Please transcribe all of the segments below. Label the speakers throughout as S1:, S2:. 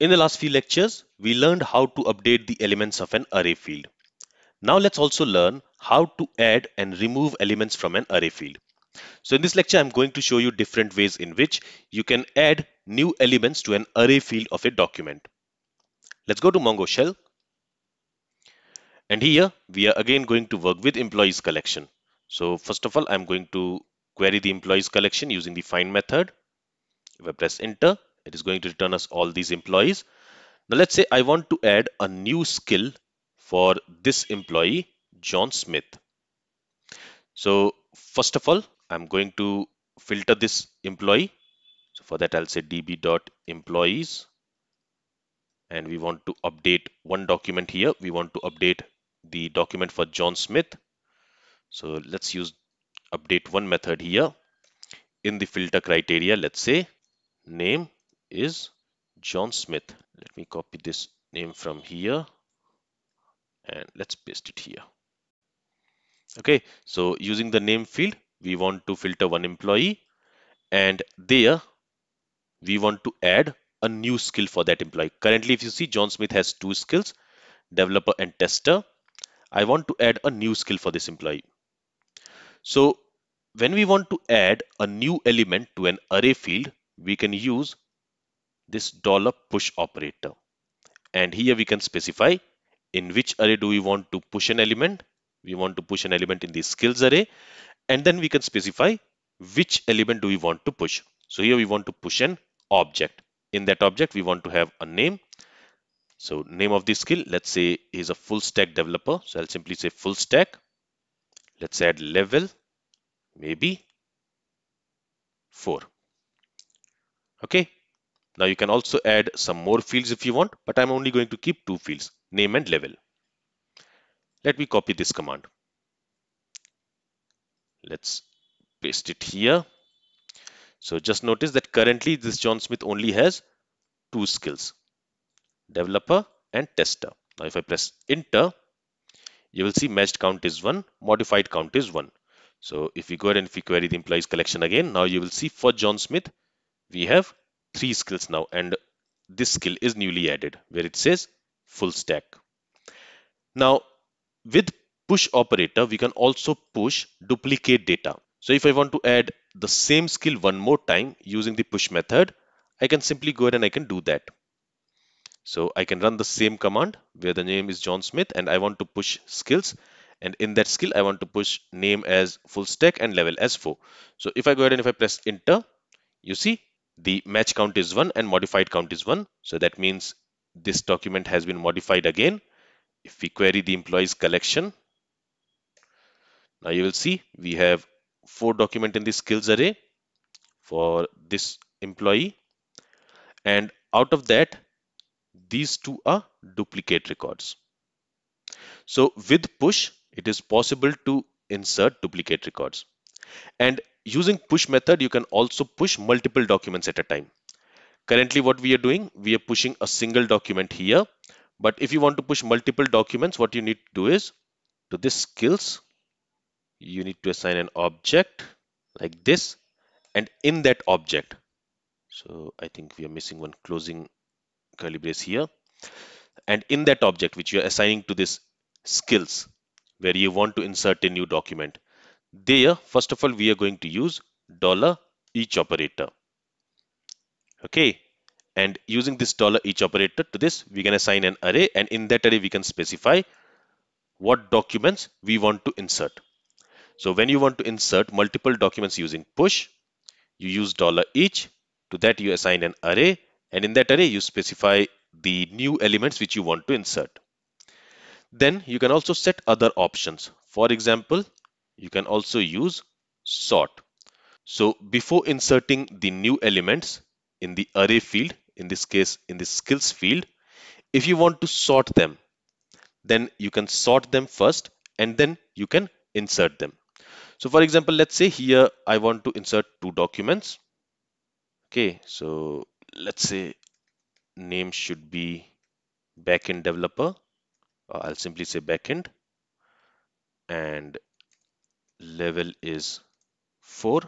S1: In the last few lectures, we learned how to update the elements of an array field. Now let's also learn how to add and remove elements from an array field. So in this lecture, I'm going to show you different ways in which you can add new elements to an array field of a document. Let's go to Mongo shell. And here we are again going to work with employees collection. So first of all, I'm going to query the employees collection using the find method. If I press enter, it is going to return us all these employees. Now let's say I want to add a new skill for this employee, John Smith. So first of all, I'm going to filter this employee. So for that, I'll say db.employees and we want to update one document here. We want to update the document for John Smith. So let's use update one method here. In the filter criteria, let's say name is John Smith. Let me copy this name from here and let's paste it here. Okay, so using the name field, we want to filter one employee and there we want to add a new skill for that employee. Currently, if you see John Smith has two skills, developer and tester. I want to add a new skill for this employee. So when we want to add a new element to an array field, we can use this dollar push operator. And here we can specify in which array do we want to push an element. We want to push an element in the skills array. And then we can specify which element do we want to push. So here we want to push an object. In that object, we want to have a name. So name of the skill, let's say is a full stack developer. So I'll simply say full stack. Let's add level, maybe 4. Okay, now you can also add some more fields if you want, but I'm only going to keep two fields, name and level. Let me copy this command. Let's paste it here. So just notice that currently this John Smith only has two skills, developer and tester. Now if I press enter, you will see matched count is 1, modified count is 1. So if we go ahead and if we query the employees collection again, now you will see for John Smith, we have three skills now and this skill is newly added where it says full stack. Now with push operator, we can also push duplicate data. So if I want to add the same skill one more time using the push method, I can simply go ahead and I can do that. So I can run the same command where the name is John Smith and I want to push skills and in that skill I want to push name as full stack and level as 4. So if I go ahead and if I press enter, you see the match count is 1 and modified count is 1 so that means this document has been modified again. If we query the employees collection now you will see we have four document in the skills array for this employee. And out of that these two are duplicate records. So with push it is possible to insert duplicate records. And using push method, you can also push multiple documents at a time. Currently, what we are doing, we are pushing a single document here. But if you want to push multiple documents, what you need to do is to this skills, you need to assign an object like this. And in that object, so I think we are missing one closing curly brace here. And in that object, which you are assigning to this skills, where you want to insert a new document, there, first of all, we are going to use dollar each operator. Okay. And using this dollar each operator to this, we can assign an array and in that array, we can specify what documents we want to insert. So when you want to insert multiple documents using push, you use dollar each. To that, you assign an array and in that array, you specify the new elements which you want to insert. Then you can also set other options. For example, you can also use sort. So before inserting the new elements in the array field, in this case in the skills field, if you want to sort them, then you can sort them first and then you can insert them. So for example, let's say here I want to insert two documents. Okay, so let's say name should be backend developer. I'll simply say backend and level is 4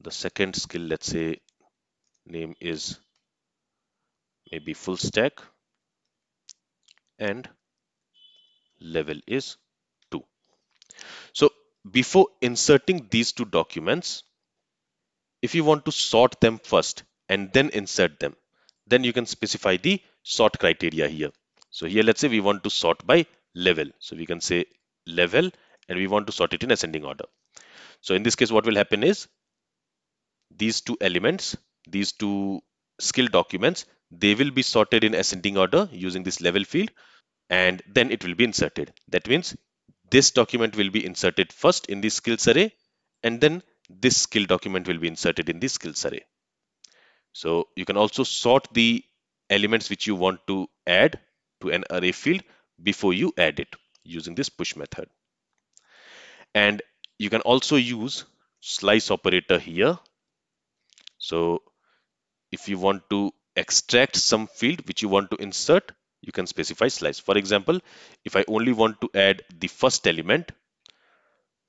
S1: the second skill let's say name is maybe full stack. And level is 2 so before inserting these two documents if you want to sort them first and then insert them then you can specify the sort criteria here. So here let's say we want to sort by level. So we can say level and we want to sort it in ascending order. So in this case what will happen is these two elements these two skill documents they will be sorted in ascending order using this level field and then it will be inserted. That means this document will be inserted first in the skills array and then this skill document will be inserted in the skills array. So you can also sort the elements which you want to add to an array field before you add it using this push method. And you can also use slice operator here. So if you want to extract some field which you want to insert you can specify slice. For example if I only want to add the first element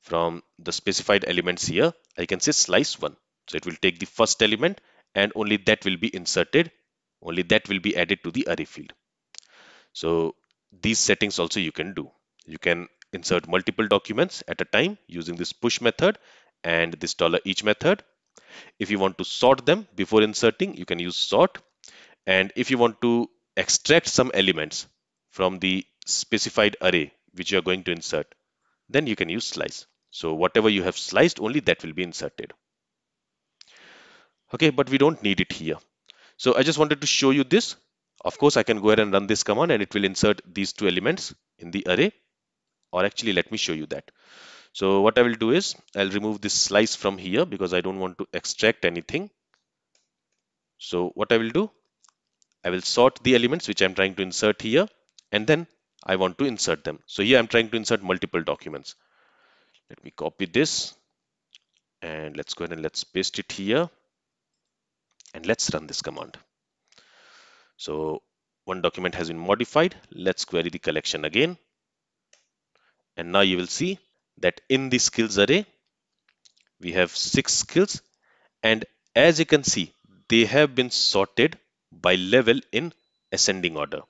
S1: from the specified elements here I can say slice 1 so it will take the first element and only that will be inserted only that will be added to the array field. So these settings also you can do you can insert multiple documents at a time using this push method and this dollar each method. If you want to sort them before inserting you can use sort. And if you want to extract some elements from the specified array which you are going to insert then you can use slice. So whatever you have sliced only that will be inserted. Okay but we don't need it here. So I just wanted to show you this. Of course I can go ahead and run this command and it will insert these two elements in the array or actually let me show you that so what I will do is I'll remove this slice from here because I don't want to extract anything so what I will do I will sort the elements which I'm trying to insert here and then I want to insert them. So here I'm trying to insert multiple documents. Let me copy this and let's go ahead and let's paste it here and let's run this command. So one document has been modified. Let's query the collection again. And now you will see that in the skills array, we have six skills. And as you can see, they have been sorted by level in ascending order.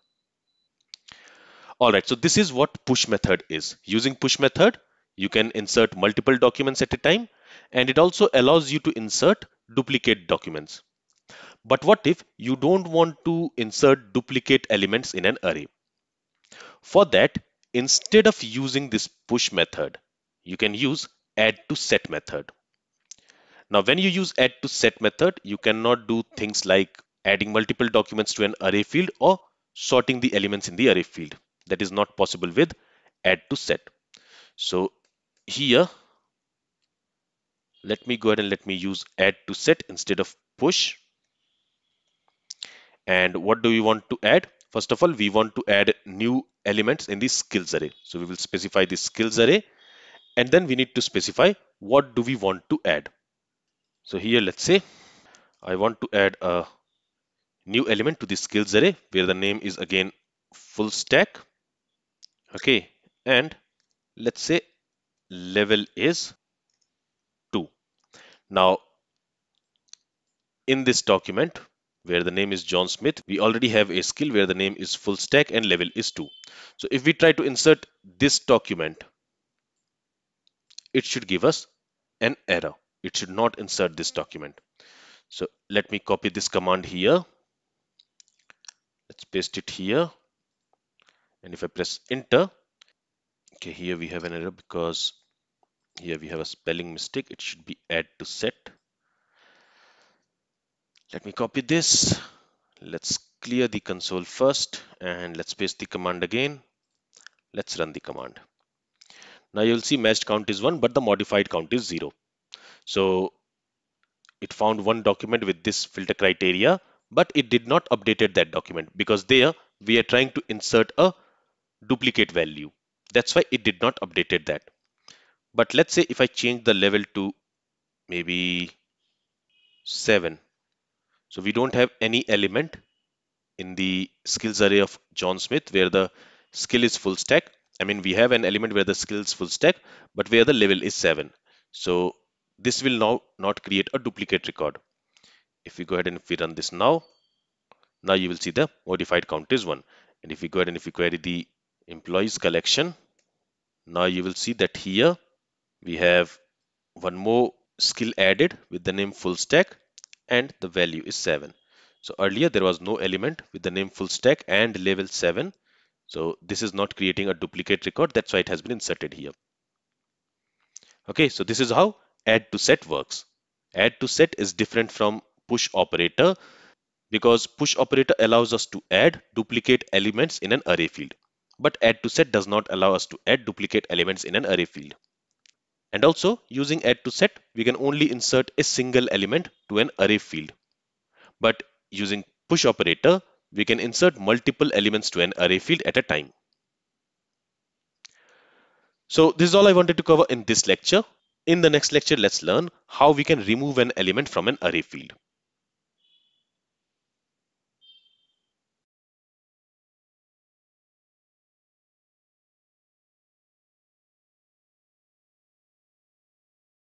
S1: Alright, so this is what push method is. Using push method, you can insert multiple documents at a time and it also allows you to insert duplicate documents. But what if you don't want to insert duplicate elements in an array? For that, instead of using this push method, you can use add to set method. Now, when you use add to set method, you cannot do things like adding multiple documents to an array field or sorting the elements in the array field. That is not possible with add to set. So here, let me go ahead and let me use add to set instead of push. And what do we want to add? First of all, we want to add new elements in the skills array. So we will specify the skills array and then we need to specify what do we want to add. So here, let's say I want to add a new element to the skills array where the name is again full stack okay and let's say level is 2 now in this document where the name is John Smith we already have a skill where the name is full stack and level is 2 so if we try to insert this document it should give us an error. It should not insert this document. So let me copy this command here. Let's paste it here. And if I press enter okay here we have an error because here we have a spelling mistake. It should be add to set let me copy this let's clear the console first and let's paste the command again let's run the command now you'll see matched count is 1 but the modified count is 0 so it found one document with this filter criteria but it did not updated that document because there we are trying to insert a duplicate value. That's why it did not updated that. But let's say if I change the level to maybe 7. So we don't have any element in the skills array of John Smith where the skill is full stack. I mean, we have an element where the skill is full stack, but where the level is 7. So this will now not create a duplicate record if we go ahead and if we run this now now you will see the modified count is 1 and if we go ahead and if we query the employees collection now you will see that here we have one more skill added with the name full stack and the value is 7 so earlier there was no element with the name full stack and level 7 so this is not creating a duplicate record. That's why it has been inserted here. Okay so this is how add to set works. Add to set is different from push operator because push operator allows us to add duplicate elements in an array field. But add to set does not allow us to add duplicate elements in an array field and also using add to set we can only insert a single element to an array field but using push operator we can insert multiple elements to an array field at a time so this is all I wanted to cover in this lecture. In the next lecture, let's learn how we can remove an element from an array field.